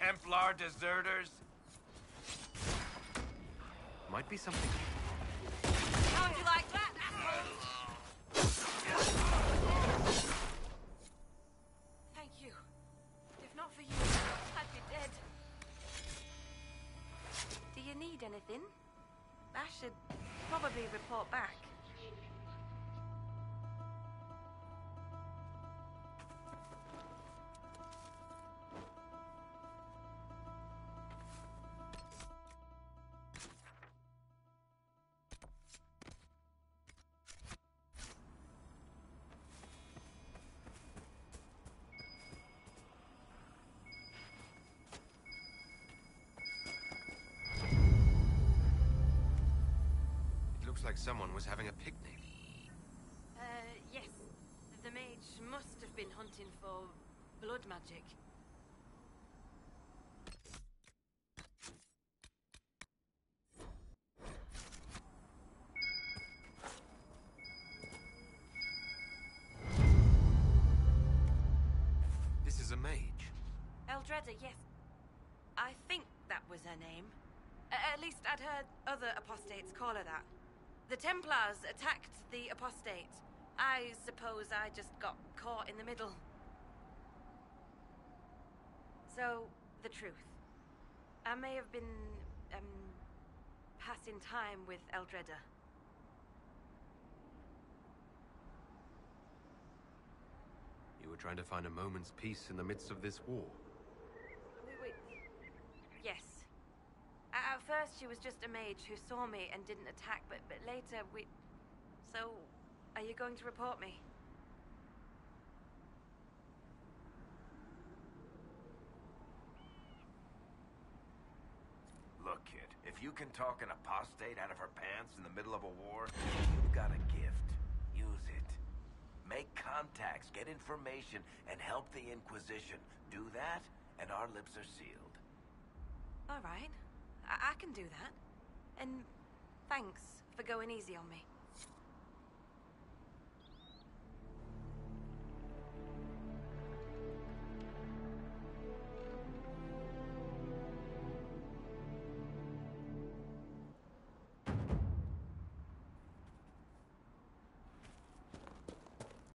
Templar deserters? Might be something. How'd you like that, Thank you. If not for you, I'd be dead. Do you need anything? I should probably report back. Looks like someone was having a picnic. Uh, yes. The mage must have been hunting for blood magic. This is a mage. Eldreda, yes. I think that was her name. A- at least I'd heard other apostates call her that. The Templars attacked the apostate. I suppose I just got caught in the middle. So, the truth. I may have been, um, passing time with Eldreda. You were trying to find a moment's peace in the midst of this war. Wait, wait. Yes. A- At first, she was just a mage who saw me and didn't attack, but, but later we. So, are you going to report me? Look, kid, if you can talk an apostate out of her pants in the middle of a war, you've got a gift. Use it. Make contacts, get information, and help the Inquisition. Do that, and our lips are sealed. All right. I, I can do that. And thanks for going easy on me.